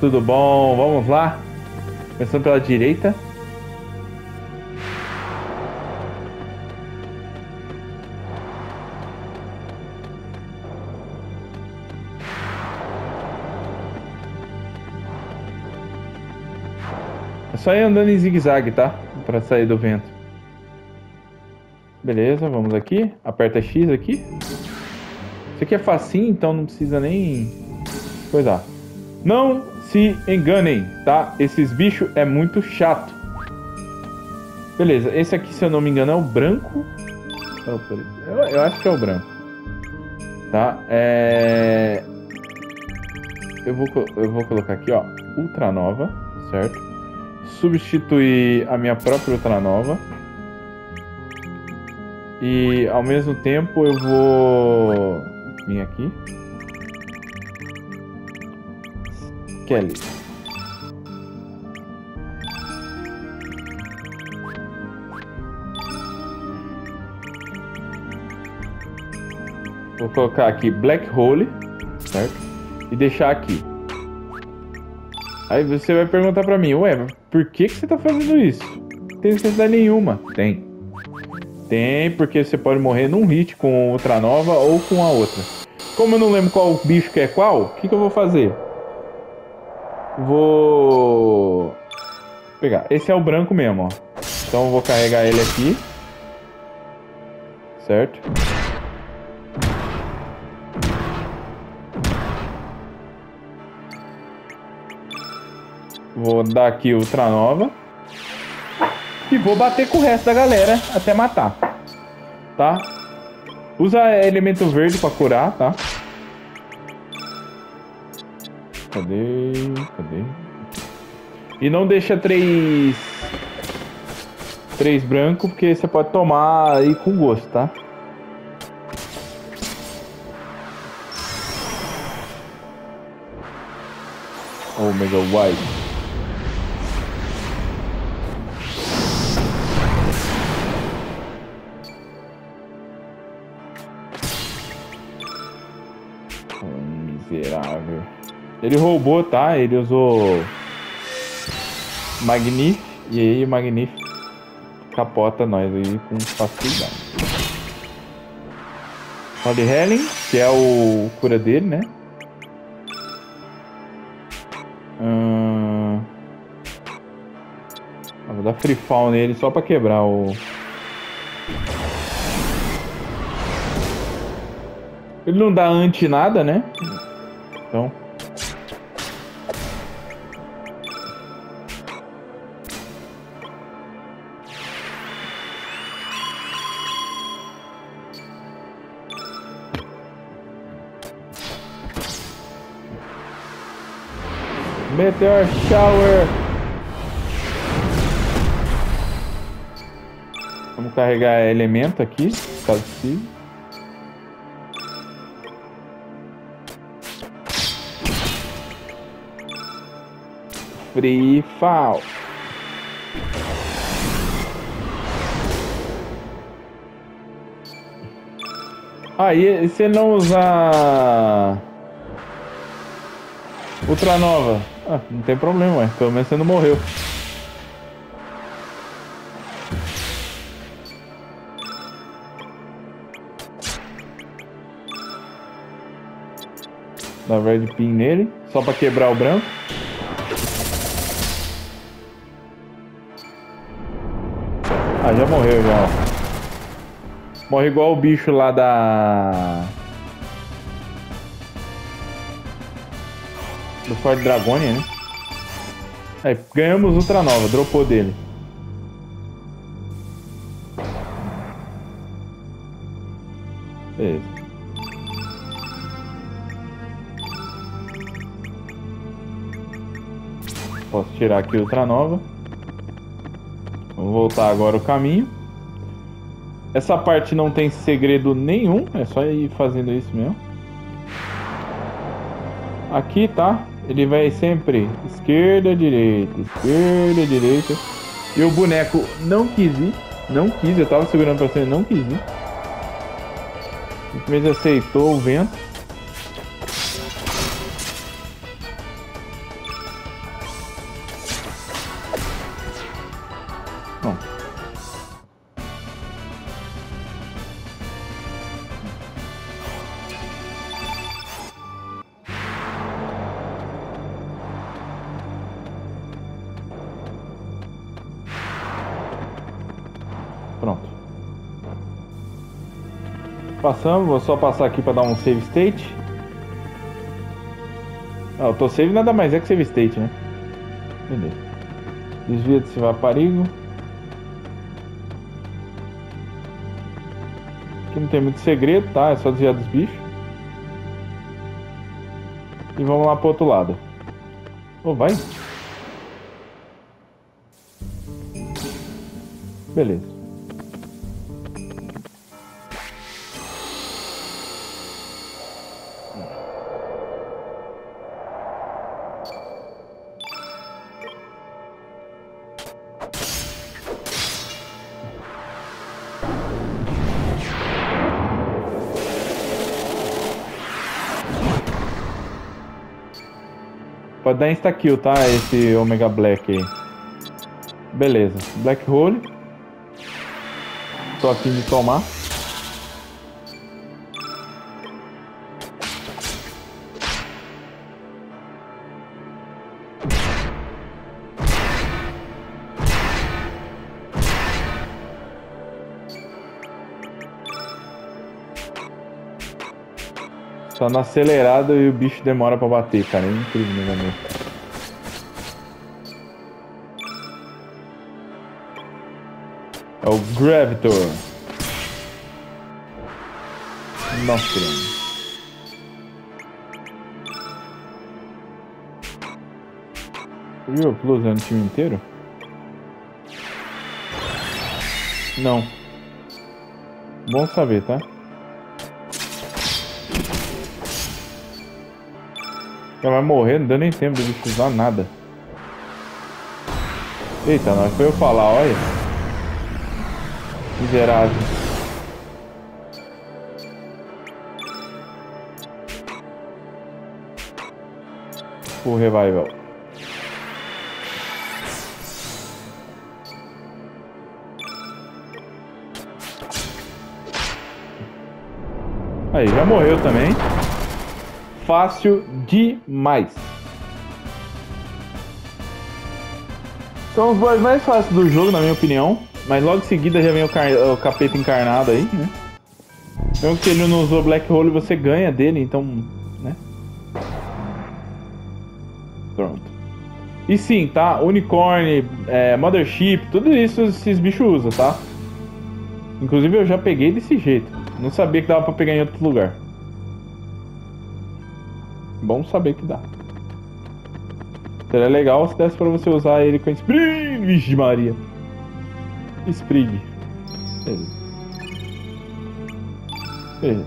tudo bom? Vamos lá? Começando pela direita. É só ir andando em zigue-zague, tá? Pra sair do vento. Beleza, vamos aqui. Aperta X aqui. Isso aqui é facinho, então não precisa nem coisar. Não se enganem, tá? Esses bichos é muito chato. Beleza, esse aqui, se eu não me engano, é o branco. Eu, eu acho que é o branco. Tá? É... Eu vou, eu vou colocar aqui, ó, Ultranova, certo? Substituir a minha própria Ultranova. E ao mesmo tempo eu vou vir aqui. Kelly. Vou colocar aqui Black Hole, certo? E deixar aqui. Aí você vai perguntar pra mim, ué, por que, que você tá fazendo isso? Não tem necessidade nenhuma. Tem. Tem, porque você pode morrer num hit com outra nova ou com a outra. Como eu não lembro qual bicho que é qual, o que, que eu vou fazer? Vou pegar. Esse é o branco mesmo, ó. Então vou carregar ele aqui. Certo? Vou dar aqui Ultra Nova. E vou bater com o resto da galera até matar. Tá? Usa elemento verde pra curar, tá? Cadê? Cadê? E não deixa três... Três branco, porque você pode tomar aí com gosto, tá? Omega White. Miserável. Ele roubou, tá? Ele usou Magnif e aí o Magnif capota nós aí com facilidade. Holy Helen, que é o cura dele, né? Hum... Vou dar free fall nele só pra quebrar o... Ele não dá anti nada, né? Então... Meteor Shower. Vamos carregar elemento aqui, caso possível. Free Fall. Aí, ah, se não usar Ultranova? Ah, não tem problema, ué. Pelo menos você não morreu. Dá red pin nele, só pra quebrar o branco. Ah, já morreu já. Morre igual o bicho lá da... do Ford Dragonia, né? Aí, ganhamos Ultra Nova, dropou dele. Beleza. Posso tirar aqui Ultra Nova. Vamos voltar agora o caminho. Essa parte não tem segredo nenhum, é só ir fazendo isso mesmo. Aqui, tá? Ele vai sempre esquerda, direita, esquerda, direita. E o boneco não quis ir. Não quis, eu tava segurando pra você, não quis ir. Simplesmente aceitou o vento. Passamos, vou só passar aqui pra dar um save state. Ah, o save nada mais é que save state, né? Beleza. Desvia desse vaparigo. Aqui não tem muito segredo, tá? É só desviar dos bichos. E vamos lá pro outro lado. Ô, oh, vai. Beleza. Pode dar insta-kill, tá? Esse Omega Black aí. Beleza. Black Hole. Tô afim de tomar. Só no acelerado e o bicho demora pra bater, cara. É incrível negócio. É o Gravitor. Nossa, Viu o Plus é no time inteiro? Não. Bom saber, tá? Já vai morrer, não deu nem tempo de usar nada. Eita, não foi eu falar, olha. Miserável. O revival. Aí, já morreu também fácil demais. São os boys mais fáceis do jogo, na minha opinião. Mas logo em seguida já vem o, o capeta encarnado aí, né? Mesmo que ele não usou Black Hole, você ganha dele, então, né? Pronto. E sim, tá? Unicorn, é, Mothership, tudo isso esses bichos usam, tá? Inclusive eu já peguei desse jeito. Não sabia que dava pra pegar em outro lugar. Bom saber que dá. Seria legal se desse pra você usar ele com Sprig. Vixe Maria. Sprig. Beleza. Beleza.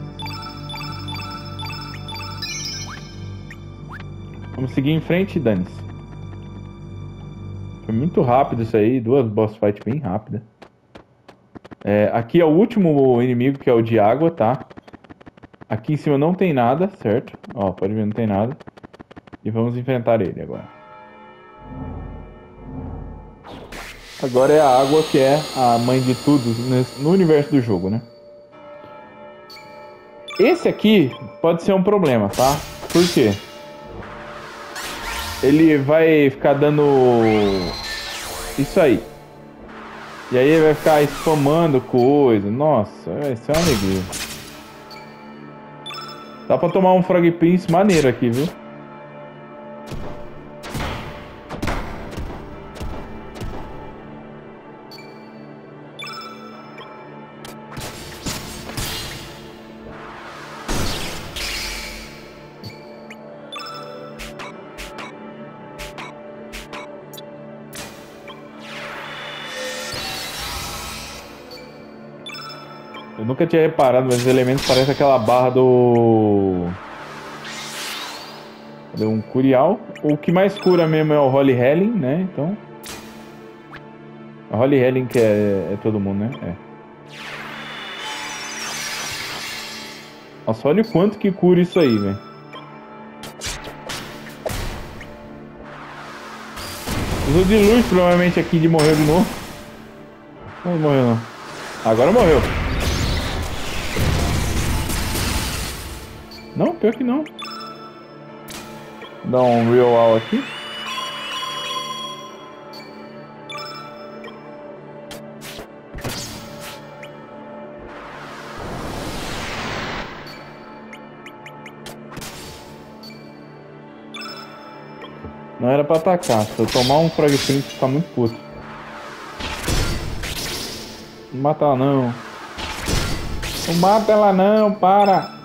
Vamos seguir em frente e. Foi muito rápido isso aí. Duas boss fights bem rápidas. É, aqui é o último inimigo, que é o de água, tá? Aqui em cima não tem nada, certo? Ó, pode ver, não tem nada. E vamos enfrentar ele agora. Agora é a água que é a mãe de tudo no universo do jogo, né? Esse aqui pode ser um problema, tá? Por quê? Ele vai ficar dando isso aí. E aí ele vai ficar spamando coisa. Nossa, vai ser uma alegria. Dá pra tomar um Frog Prince maneiro aqui, viu? Nunca tinha reparado, mas os elementos parecem aquela barra do. Cadê um Curial? O que mais cura mesmo é o Holy Helling, né? Então. A Holy Helling que é, é todo mundo, né? É. Nossa, olha o quanto que cura isso aí, velho. Usou de luz provavelmente aqui de morrer de novo. Não morreu não. Agora morreu. pior que não. Dá um real aqui. Não era pra atacar, se eu tomar um frag sprint está muito puto. Não mata ela não. Não mata ela não, para!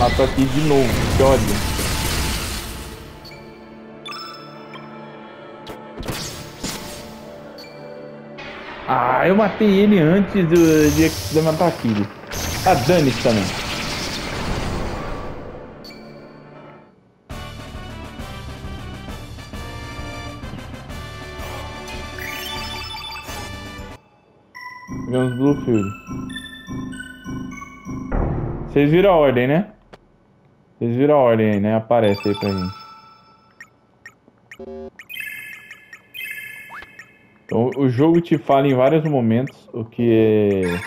Matou aqui de novo, que ódio. Ah, eu matei ele antes do, de, de matar aquilo. Ah, dane-se também. Pegamos Bluefield. Vocês viram a ordem, né? Vocês viram a ordem aí, né? Aparece aí pra gente. Então, o jogo te fala em vários momentos o que é...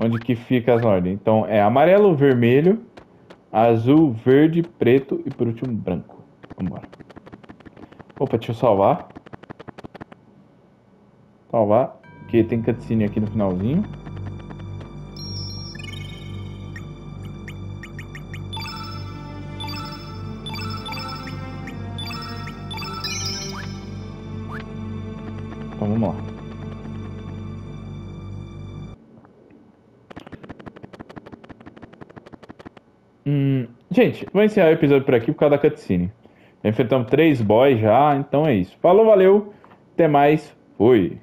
Onde que fica as ordens. Então, é amarelo, vermelho, azul, verde, preto e por último branco. Vambora. Opa, deixa eu salvar. Salvar. Que tem cutscene aqui no finalzinho. Vamos lá. Hum, gente, vou encerrar o episódio por aqui por causa da cutscene. Enfrentamos três boys já, então é isso. Falou, valeu, até mais, fui.